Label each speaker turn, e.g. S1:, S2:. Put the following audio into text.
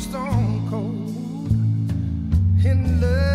S1: stone cold in love.